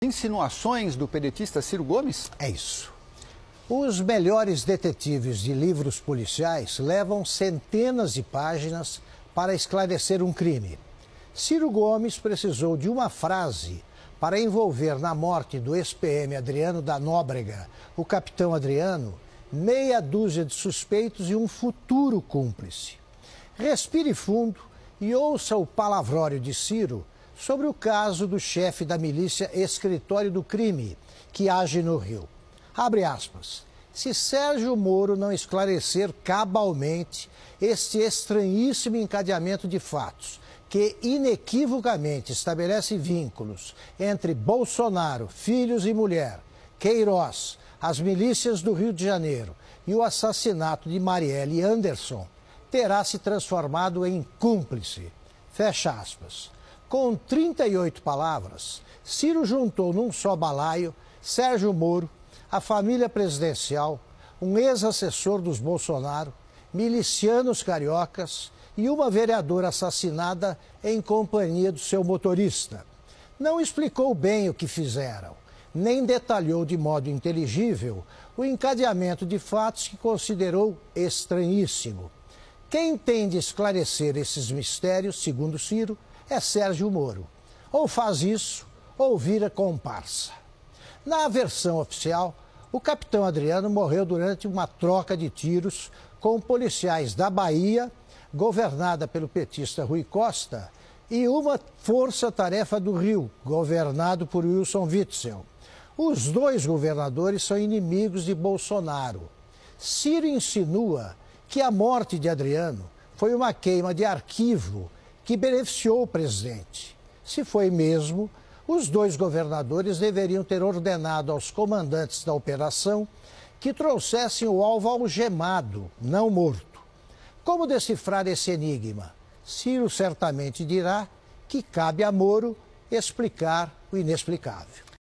Insinuações do pedetista Ciro Gomes? É isso. Os melhores detetives de livros policiais levam centenas de páginas para esclarecer um crime. Ciro Gomes precisou de uma frase para envolver na morte do ex-PM Adriano da Nóbrega, o capitão Adriano, meia dúzia de suspeitos e um futuro cúmplice. Respire fundo e ouça o palavrório de Ciro sobre o caso do chefe da milícia Escritório do Crime, que age no Rio. Abre aspas. Se Sérgio Moro não esclarecer cabalmente este estranhíssimo encadeamento de fatos, que inequivocamente estabelece vínculos entre Bolsonaro, filhos e mulher, Queiroz, as milícias do Rio de Janeiro e o assassinato de Marielle Anderson, terá se transformado em cúmplice. Fecha aspas. Com 38 palavras, Ciro juntou num só balaio Sérgio Moro, a família presidencial, um ex-assessor dos Bolsonaro, milicianos cariocas e uma vereadora assassinada em companhia do seu motorista. Não explicou bem o que fizeram, nem detalhou de modo inteligível o encadeamento de fatos que considerou estranhíssimo. Quem tem de esclarecer esses mistérios, segundo Ciro, é Sérgio Moro. Ou faz isso, ou vira comparsa. Na versão oficial, o capitão Adriano morreu durante uma troca de tiros com policiais da Bahia, governada pelo petista Rui Costa, e uma força-tarefa do Rio, governado por Wilson Witzel. Os dois governadores são inimigos de Bolsonaro. Ciro insinua que a morte de Adriano foi uma queima de arquivo que beneficiou o presidente. Se foi mesmo, os dois governadores deveriam ter ordenado aos comandantes da operação que trouxessem o alvo algemado, não morto. Como decifrar esse enigma? Ciro certamente dirá que cabe a Moro explicar o inexplicável.